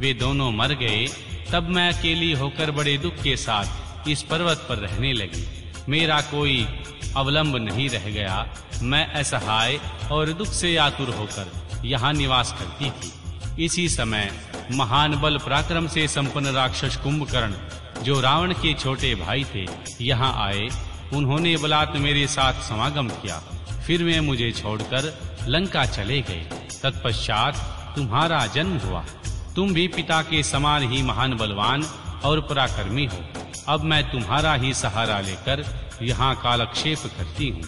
वे दोनों मर गए, तब मैं अकेली होकर बड़े दुख के साथ इस पर्वत पर रहने लगी। मेरा कोई अवलंब नहीं रह गया। मैं असहाय और दुख से आतुर होकर यहाँ निवास करती थी। इसी समय महान बल पराक्रम से संपन्न राक्षस कुंभकर्ण, जो रावण के छोटे भाई थे, यहाँ आए। उन्होंने बलात् मेरे साथ समागम किया। फिर वे मुझे छोड़कर लंका चले गए। तत्पश्चात तुम्हारा जन्म हुआ। तुम भी पिता के समान ही महान बलवान और पराक्रमी हो। अब मैं तुम्हारा ही सहारा लेकर यहाँ कालक्षेप करती हूँ।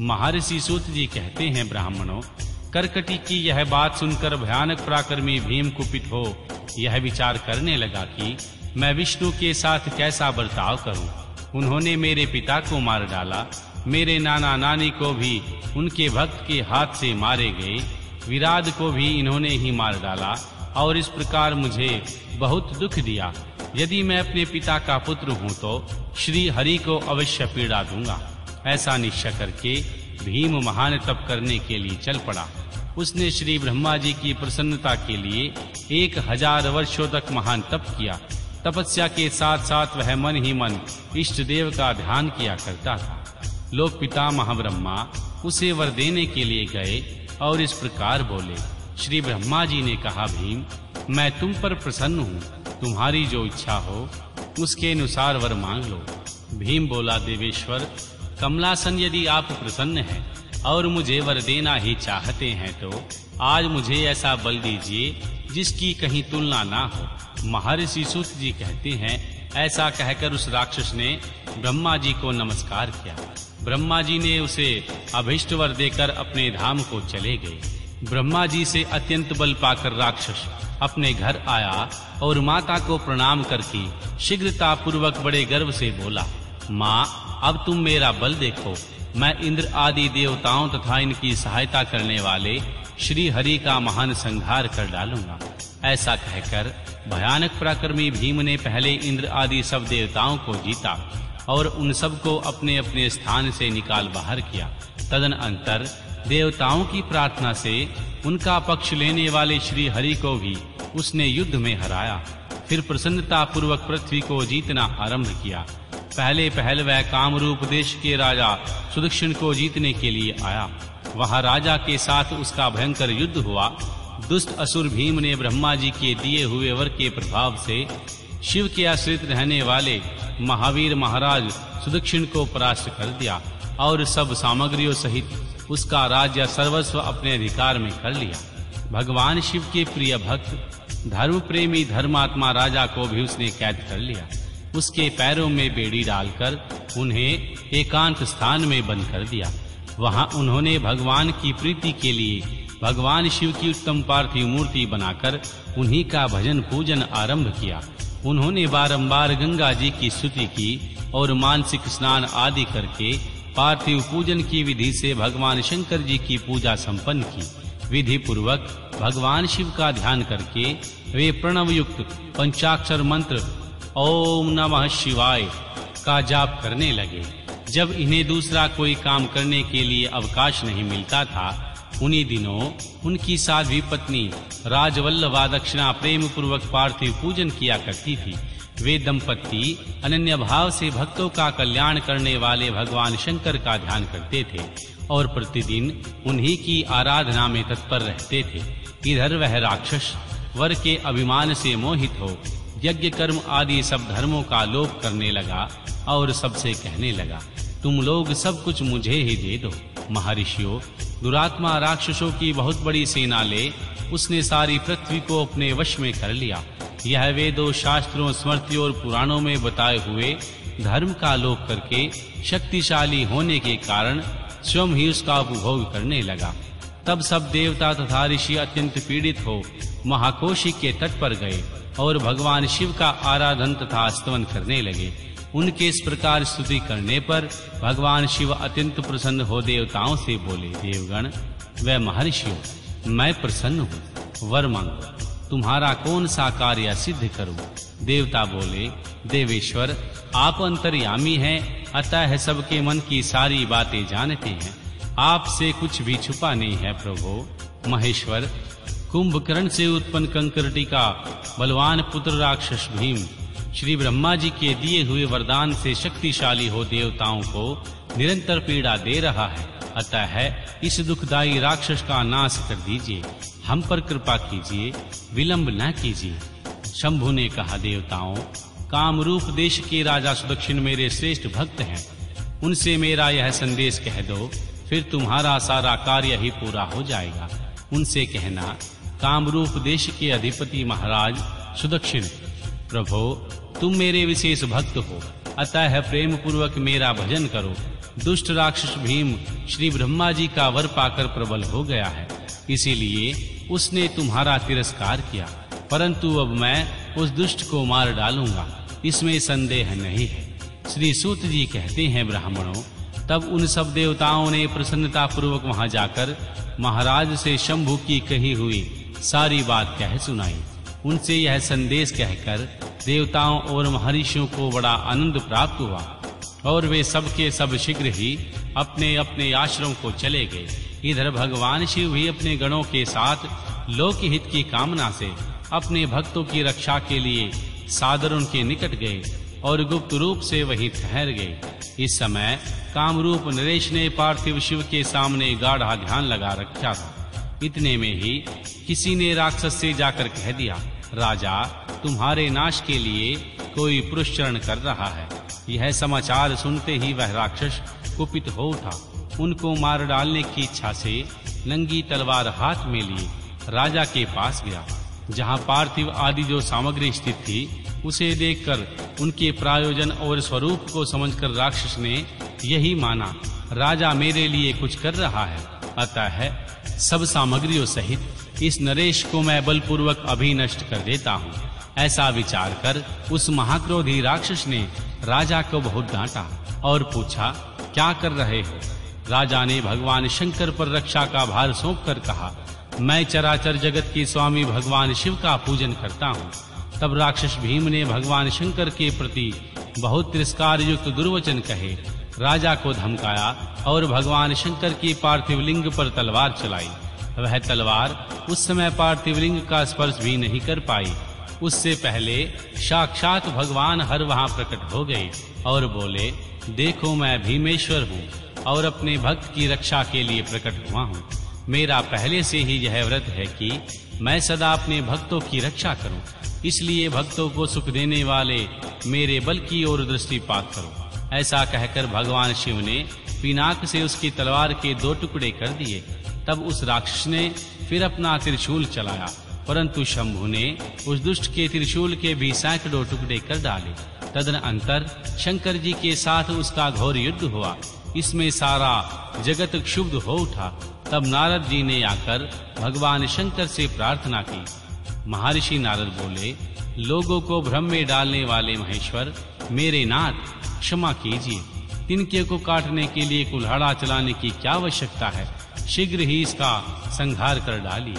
महर्षि सूत जी कहते हैं, ब्राह्मणों, करकटी की यह बात सुनकर भयानक पराक्रमी भीम कुपित हो। यह विचार करने लगा कि मैं विष्णु के साथ कैसा बर्ताव करूँ? उन्होंने मेरे पिता को मार डाला। मेरे नाना नानी को भी उनके भक्त के हाथ से मारे गए। विराद को भी इन्होंने ही मार डाला और इस प्रकार मुझे बहुत दुख दिया। यदि मैं अपने पिता का पुत्र हूँ तो श्री हरि को अवश्य पीड़ा दूँगा। ऐसा निश्चय करके भीम महान तप करने के लिए चल पड़ा। उसने श्री ब्रह्मा जी की प्रसन्नता के लिए एक हज़ार वर्षों तक महान तप किया। तपस्या के साथ साथ वह मन ही मन इष्ट देव का ध्यान किया करता था। लोक पिता महाब्रह्मा उसे वर देने के लिए गए और इस प्रकार बोले, श्री ब्रह्मा जी ने कहा, भीम, मैं तुम पर प्रसन्न हूँ। तुम्हारी जो इच्छा हो, उसके अनुसार वर मांग लो। भीम बोला, देवेश्वर, कमलासन यदि आप प्रसन्न हैं और मुझे वर देना ही चाहते हैं तो आज मुझे ऐसा बल दीजिए जिसकी कहीं तुलना ना हो। महर्षि सूत जी कहते हैं, ऐसा कहकर उस राक्षस ने ब्रह्मा जी को नमस्कार किया। ब्रह्मा जी ने उसे अभिष्ट वर देकर अपने धाम को चले गए। ब्रह्मा जी से अत्यंत बल पाकर राक्षस अपने घर आया और माता को प्रणाम करके शीघ्रता पूर्वक बड़े गर्व से बोला, माँ, अब तुम मेरा बल देखो। मैं इंद्र आदि देवताओं तथा इनकी सहायता करने वाले श्री हरि का महान संहार कर डालूँगा। ऐसा कहकर भयानक पराक्रमी भीम ने पहले इंद्र आदि सब देवताओं को जीता और उन सबको अपने अपने स्थान से निकाल बाहर किया। तदन अंतर देवताओं की प्रार्थना से उनका पक्ष लेने वाले श्री हरि को भी उसने युद्ध में हराया। फिर प्रसन्नता पूर्वक पृथ्वी को जीतना आरंभ किया। पहले पहल वह कामरूप देश के राजा सुदक्षिण को जीतने के लिए आया। वहाँ राजा के साथ उसका भयंकर युद्ध हुआ। दुष्ट असुर भीम ने ब्रह्मा जी के दिए हुए वर के प्रभाव से शिव के आश्रित रहने वाले महावीर महाराज सुदक्षिण को परास्त कर दिया और सब सामग्रियों सहित उसका राज्य सर्वस्व अपने अधिकार में कर लिया। भगवान शिव के प्रिय भक्त धर्म प्रेमी धर्मात्मा राजा को भी उसने कैद कर लिया। उसके पैरों में बेड़ी डालकर उन्हें एकांत स्थान में बंद कर दिया। वहाँ उन्होंने भगवान की प्रीति के लिए भगवान शिव की उत्तम पार्थिव मूर्ति बनाकर उन्हीं का भजन पूजन आरंभ किया। उन्होंने बारंबार गंगा जी की स्तुति की और मानसिक स्नान आदि करके पार्थिव पूजन की विधि से भगवान शंकर जी की पूजा संपन्न की। विधि पूर्वक भगवान शिव का ध्यान करके वे प्रणव युक्त पंचाक्षर मंत्र, ओम नमः शिवाय का जाप करने लगे। जब इन्हें दूसरा कोई काम करने के लिए अवकाश नहीं मिलता था उन्हीं दिनों उनकी साध्वी पत्नी राजवल्लभा दक्षिणा प्रेम पूर्वक पार्थिव पूजन किया करती थी। वे दंपति अनन्य भाव से भक्तों का कल्याण करने वाले भगवान शंकर का ध्यान करते थे और प्रतिदिन उन्हीं की आराधना में तत्पर रहते थे। इधर वह राक्षस वर के अभिमान से मोहित हो, यज्ञ कर्म आदि सब धर्मों का लोप करने लगा और सबसे कहने लगा, तुम लोग सब कुछ मुझे ही दे दो। महर्षियों, दुरात्मा राक्षसों की बहुत बड़ी सेना ले, उसने सारी पृथ्वी को अपने वश में कर लिया। यह वेदों, शास्त्रों, स्मृतियों और पुराणों में बताए हुए धर्म का लोप करके शक्तिशाली होने के कारण स्वयं ही उसका उपभोग करने लगा। तब सब देवता तथा ऋषि अत्यंत पीड़ित हो महाकोशी के तट पर गए और भगवान शिव का आराधन तथा स्तवन करने लगे। उनके इस प्रकार स्तुति करने पर भगवान शिव अत्यंत प्रसन्न हो देवताओं से बोले, देवगण व महर्षियों, मैं प्रसन्न हूँ। वर मांगो, तुम्हारा कौन सा कार्य सिद्ध करूँ? देवता बोले, देवेश्वर, आप अंतर्यामी हैं, अतः सबके मन की सारी बातें जानते हैं। आपसे कुछ भी छुपा नहीं है, प्रभु। महेश्वर, कुंभकर्ण से उत्पन्न कंकरटी का बलवान पुत्र राक्षस भीम श्री ब्रह्मा जी के दिए हुए वरदान से शक्तिशाली हो देवताओं को निरंतर पीड़ा दे रहा है। अतः है, इस दुखदाई राक्षस का नाश कर दीजिए। हम पर कृपा कीजिए, विलंब न कीजिए। शंभु ने कहा, देवताओं, कामरूप देश के राजा सुदक्षिण मेरे श्रेष्ठ भक्त हैं। उनसे मेरा यह संदेश कह दो, फिर तुम्हारा सारा कार्य ही पूरा हो जाएगा। उनसे कहना, कामरूप देश के अधिपति महाराज सुदक्षिण, प्रभो तुम मेरे विशेष भक्त हो। अतः प्रेम पूर्वक मेरा भजन करो। दुष्ट राक्षस भीम, श्री ब्रह्मा जी का वर पाकर प्रबल हो गया है। इसीलिए उसने तुम्हारा तिरस्कार किया। परंतु अब मैं उस दुष्ट को मार डालूँगा। इसमें संदेह नहीं है। श्री सूत जी कहते हैं, ब्राह्मणों, तब उन सब देवताओं ने प्रसन्नता पूर्वक वहाँ जाकर महाराज से शंभु की कही हुई सारी बात कह सुनाई। उनसे यह संदेश कहकर देवताओं और महर्षियों को बड़ा आनंद प्राप्त हुआ और वे सबके सब शीघ्र ही अपने अपने आश्रम को चले गए। इधर भगवान शिव भी अपने गणों के साथ लोक हित की कामना से अपने भक्तों की रक्षा के लिए सादर उनके निकट गए और गुप्त रूप से वहीं ठहर गए। इस समय कामरूप नरेश ने पार्थिव शिव के सामने गाढ़ा ध्यान लगा रखा था। इतने में ही किसी ने राक्षस से जाकर कह दिया राजा, तुम्हारे नाश के लिए कोई पुरुषचरण कर रहा है। यह समाचार सुनते ही वह राक्षस कुपित हो उठा। उनको मार डालने की इच्छा से नंगी तलवार हाथ में लिए राजा के पास गया, जहाँ पार्थिव आदि जो सामग्री स्थित थी, उसे देखकर उनके प्रायोजन और स्वरूप को समझकर राक्षस ने यही माना, राजा मेरे लिए कुछ कर रहा है, अतः सब सामग्रियों सहित इस नरेश को मैं बलपूर्वक अभी नष्ट कर देता हूँ। ऐसा विचार कर उस महाक्रोधी राक्षस ने राजा को बहुत डांटा और पूछा, क्या कर रहे हो? राजा ने भगवान शंकर पर रक्षा का भार सौंप कर कहा, मैं चराचर जगत के स्वामी भगवान शिव का पूजन करता हूँ। तब राक्षस भीम ने भगवान शंकर के प्रति बहुत तिरस्कार युक्त दुर्वचन कहे। राजा को धमकाया और भगवान शंकर की पार्थिव लिंग पर तलवार चलाई। वह तलवार उस समय पार्थिव लिंग का स्पर्श भी नहीं कर पाई। उससे पहले साक्षात भगवान हर वहाँ प्रकट हो गए और बोले, देखो, मैं भीमेश्वर हूँ और अपने भक्त की रक्षा के लिए प्रकट हुआ हूँ। मेरा पहले से ही यह व्रत है कि मैं सदा अपने भक्तों की रक्षा करूँ। इसलिए भक्तों को सुख देने वाले मेरे बल की ओर दृष्टिपात करो। ऐसा कहकर भगवान शिव ने पिनाक से उसकी तलवार के दो टुकड़े कर दिए। तब उस राक्षस ने फिर अपना त्रिशूल चलाया, परंतु शंभु ने उस दुष्ट के त्रिशूल के भी सैकड़ों टुकड़े कर डाले। तदन अंतर शंकर जी के साथ उसका घोर युद्ध हुआ। इसमें सारा जगत क्षुब्ध हो उठा। तब नारद जी ने आकर भगवान शंकर से प्रार्थना की। महर्षि नारद बोले, लोगों को भ्रम में डालने वाले महेश्वर, मेरे नाथ, क्षमा कीजिए। तिनके को काटने के लिए कुल्हाड़ा चलाने की क्या आवश्यकता है? शीघ्र ही इसका संहार कर डाली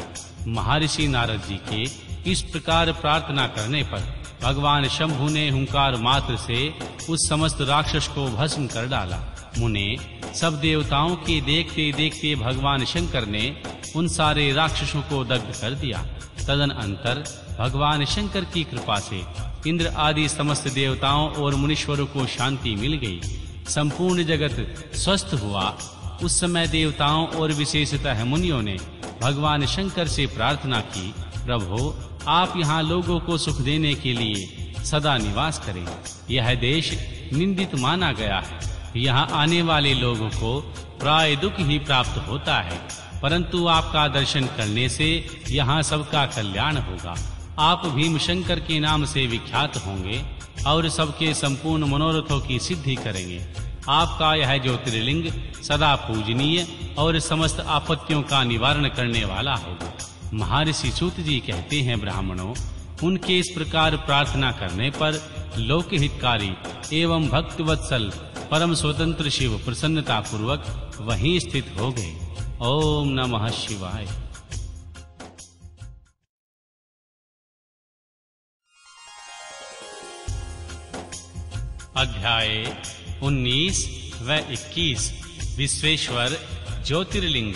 महर्षि नारद जी के इस प्रकार प्रार्थना करने पर भगवान शंभु ने हुंकार मात्र से उस समस्त राक्षस को भस्म कर डाला। मुने, सब देवताओं के देखते देखते भगवान शंकर ने उन सारे राक्षसों को दग्ध कर दिया। तदन अंतर भगवान शंकर की कृपा से इंद्र आदि समस्त देवताओं और मुनीश्वरों को शांति मिल गई। संपूर्ण जगत स्वस्थ हुआ। उस समय देवताओं और विशेषतः मुनियों ने भगवान शंकर से प्रार्थना की, प्रभु, आप यहाँ लोगों को सुख देने के लिए सदा निवास करें। यह देश निंदित माना गया है। यहाँ आने वाले लोगों को प्राय दुख ही प्राप्त होता है। परंतु आपका दर्शन करने से यहाँ सबका कल्याण होगा। आप भीम शंकर के नाम से विख्यात होंगे और सबके संपूर्ण मनोरथों की सिद्धि करेंगे। आपका यह ज्योतिर्लिंग सदा पूजनीय और समस्त आपत्तियों का निवारण करने वाला होगा। महर्षि सूत जी कहते हैं, ब्राह्मणों, उनके इस प्रकार प्रार्थना करने पर लोक हितकारी एवं भक्त वत्सल परम स्वतंत्र शिव प्रसन्नता पूर्वक वहीं स्थित हो गए। ओम नमः शिवाय। अध्याय 19 व 21 विश्वेश्वर ज्योतिर्लिंग।